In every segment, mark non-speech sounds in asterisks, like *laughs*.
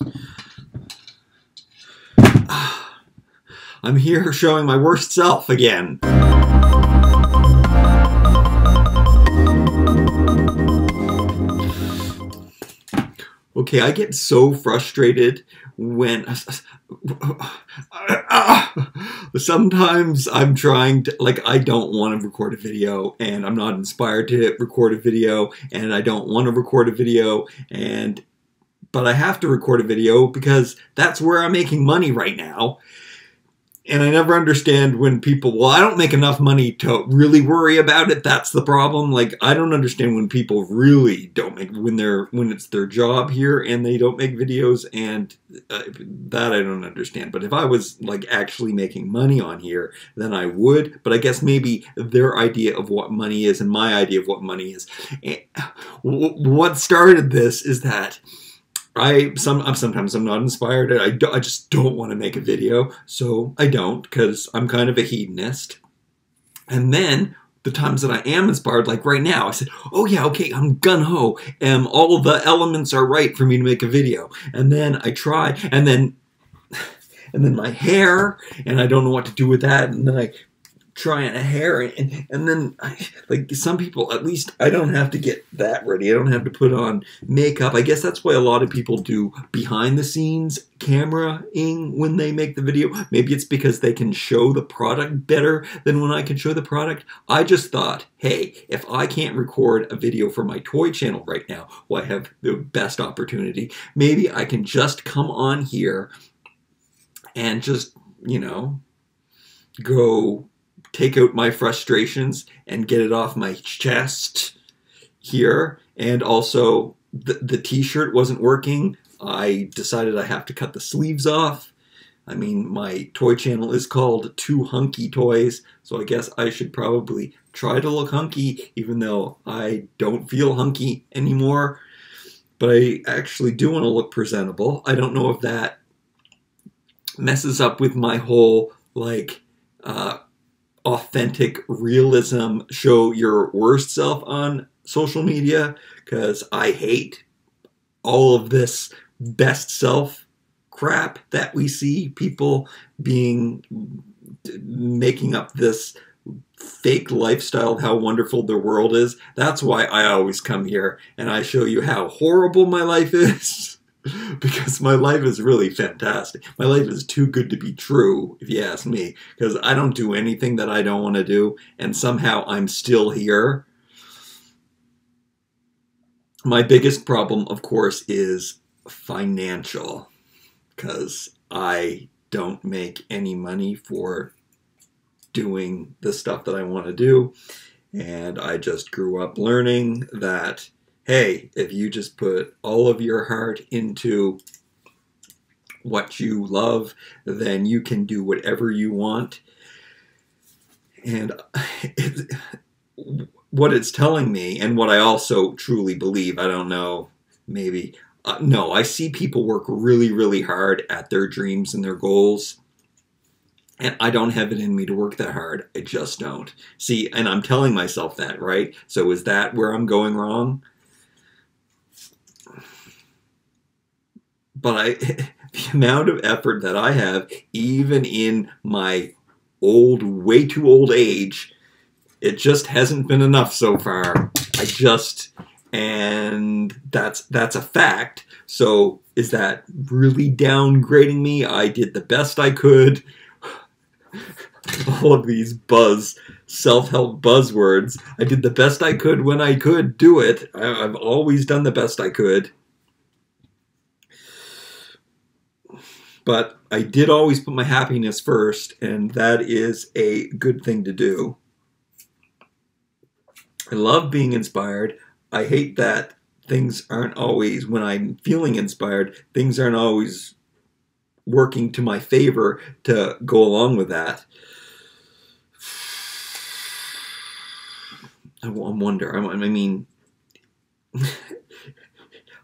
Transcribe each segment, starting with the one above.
*sighs* I'm here showing my worst self again. Okay, I get so frustrated when *sighs* sometimes I'm trying to like I don't want to record a video and I'm not inspired to record a video and I don't want to record a video and but I have to record a video because that's where I'm making money right now and I never understand when people, well, I don't make enough money to really worry about it. That's the problem. Like, I don't understand when people really don't make, when they're, when it's their job here and they don't make videos and uh, that I don't understand. But if I was like actually making money on here, then I would. But I guess maybe their idea of what money is and my idea of what money is. And what started this is that I some i sometimes I'm not inspired. I, do, I just don't want to make a video, so I don't because I'm kind of a hedonist. And then the times that I am inspired, like right now, I said, "Oh yeah, okay, I'm gun ho, and all the elements are right for me to make a video." And then I try, and then *sighs* and then my hair, and I don't know what to do with that, and then I trying a hair and and then I, like some people at least I don't have to get that ready. I don't have to put on makeup. I guess that's why a lot of people do behind the scenes cameraing when they make the video. Maybe it's because they can show the product better than when I can show the product. I just thought hey if I can't record a video for my toy channel right now well I have the best opportunity. Maybe I can just come on here and just you know go take out my frustrations and get it off my chest here. And also, the, the t shirt wasn't working. I decided I have to cut the sleeves off. I mean, my toy channel is called Too Hunky Toys, so I guess I should probably try to look hunky, even though I don't feel hunky anymore. But I actually do want to look presentable. I don't know if that messes up with my whole, like, uh, authentic realism show your worst self on social media because I hate all of this best self crap that we see people being making up this fake lifestyle of how wonderful the world is. That's why I always come here and I show you how horrible my life is. *laughs* *laughs* because my life is really fantastic. My life is too good to be true, if you ask me, because I don't do anything that I don't want to do, and somehow I'm still here. My biggest problem, of course, is financial, because I don't make any money for doing the stuff that I want to do, and I just grew up learning that hey, if you just put all of your heart into what you love, then you can do whatever you want. And it, *laughs* what it's telling me, and what I also truly believe, I don't know, maybe, uh, no, I see people work really, really hard at their dreams and their goals. And I don't have it in me to work that hard. I just don't. See, and I'm telling myself that, right? So is that where I'm going wrong? But I, *laughs* the amount of effort that I have, even in my old, way too old age, it just hasn't been enough so far. I just, and that's that's a fact. So is that really downgrading me? I did the best I could. *laughs* All of these buzz, self-help buzzwords. I did the best I could when I could do it. I, I've always done the best I could. But I did always put my happiness first, and that is a good thing to do. I love being inspired. I hate that things aren't always, when I'm feeling inspired, things aren't always working to my favor to go along with that. *sighs* I wonder. I mean, *laughs*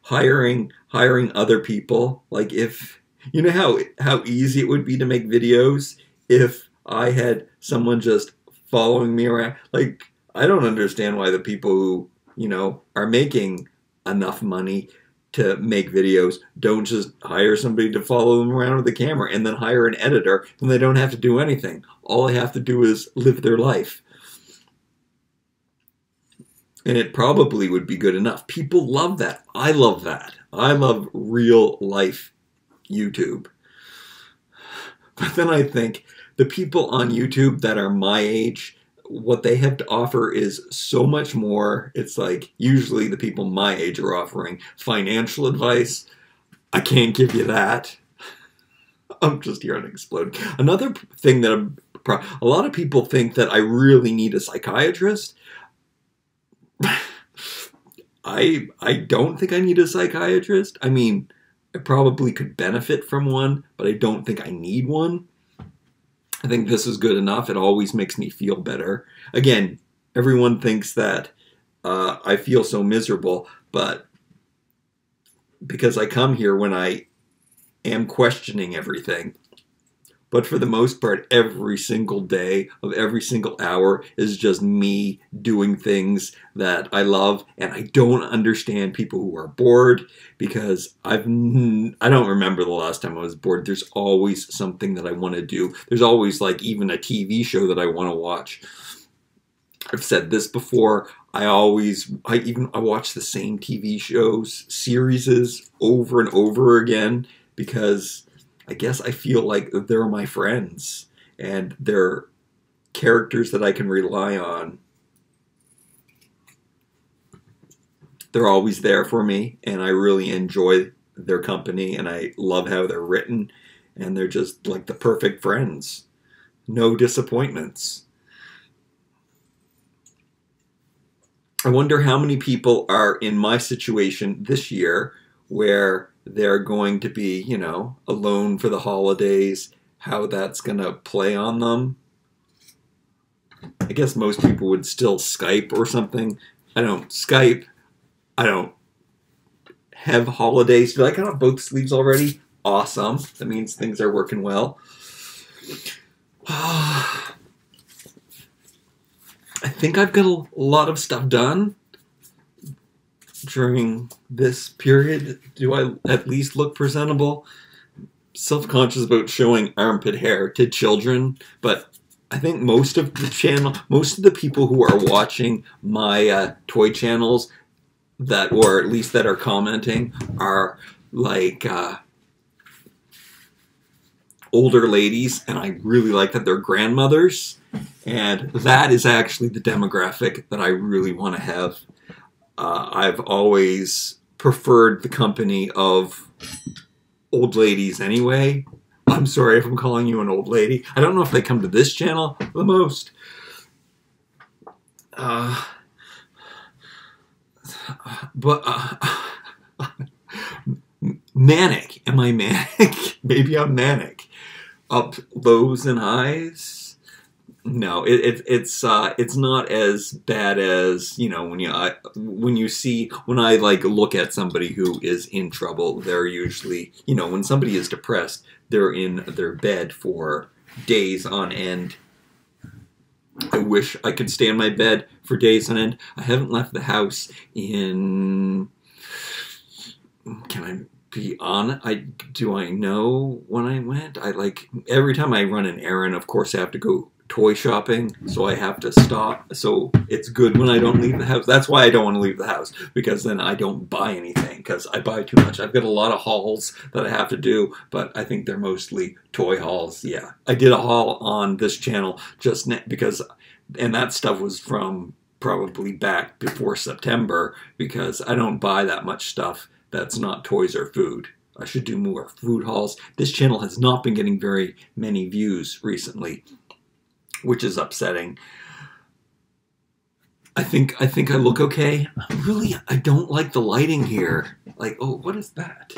hiring hiring other people. Like if you know how how easy it would be to make videos if I had someone just following me around. Like I don't understand why the people who you know are making enough money to make videos. Don't just hire somebody to follow them around with a camera and then hire an editor and they don't have to do anything. All they have to do is live their life. And it probably would be good enough. People love that. I love that. I love real life YouTube. But then I think the people on YouTube that are my age, what they have to offer is so much more. It's like usually the people my age are offering financial advice. I can't give you that. *laughs* I'm just here to explode. Another thing that I'm, a lot of people think that I really need a psychiatrist. *laughs* I I don't think I need a psychiatrist. I mean, I probably could benefit from one, but I don't think I need one. I think this is good enough. It always makes me feel better. Again, everyone thinks that uh, I feel so miserable, but because I come here when I am questioning everything, but for the most part, every single day of every single hour is just me doing things that I love. And I don't understand people who are bored because I've, I don't remember the last time I was bored. There's always something that I want to do. There's always like even a TV show that I want to watch. I've said this before. I always, I even, I watch the same TV shows, series over and over again because I guess I feel like they're my friends and they're characters that I can rely on. They're always there for me, and I really enjoy their company, and I love how they're written, and they're just like the perfect friends. No disappointments. I wonder how many people are in my situation this year where they're going to be, you know, alone for the holidays, how that's going to play on them. I guess most people would still Skype or something. I don't Skype. I don't have holidays. Be like, I got both sleeves already. Awesome. That means things are working well. *sighs* I think I've got a lot of stuff done during this period? Do I at least look presentable? Self conscious about showing armpit hair to children, but I think most of the channel, most of the people who are watching my uh, toy channels, that or at least that are commenting, are like uh, older ladies, and I really like that they're grandmothers, and that is actually the demographic that I really want to have uh, I've always preferred the company of old ladies anyway. I'm sorry if I'm calling you an old lady. I don't know if they come to this channel the most. Uh, but uh, *laughs* manic. Am I manic? *laughs* Maybe I'm manic. Up lows and highs no, it, it, it's uh, it's not as bad as you know when you I, when you see when I like look at somebody who is in trouble. They're usually you know when somebody is depressed, they're in their bed for days on end. I wish I could stay in my bed for days on end. I haven't left the house in. Can I be on I do I know when I went? I like every time I run an errand, of course I have to go toy shopping, so I have to stop. So it's good when I don't leave the house. That's why I don't want to leave the house because then I don't buy anything because I buy too much. I've got a lot of hauls that I have to do, but I think they're mostly toy hauls. Yeah, I did a haul on this channel just because, and that stuff was from probably back before September because I don't buy that much stuff that's not toys or food. I should do more food hauls. This channel has not been getting very many views recently which is upsetting. I think I think I look okay. Really, I don't like the lighting here. Like, oh, what is that?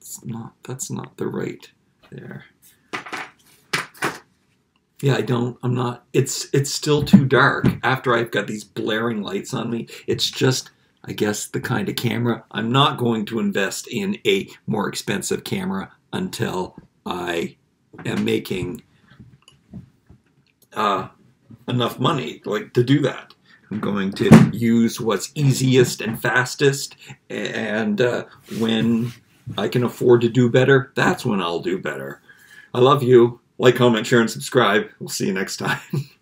It's not. That's not the right there. Yeah, I don't. I'm not. It's it's still too dark. After I've got these blaring lights on me, it's just. I guess the kind of camera. I'm not going to invest in a more expensive camera until I am making uh, enough money like to do that. I'm going to use what's easiest and fastest. And uh, when I can afford to do better, that's when I'll do better. I love you. Like, comment, share, and subscribe. We'll see you next time. *laughs*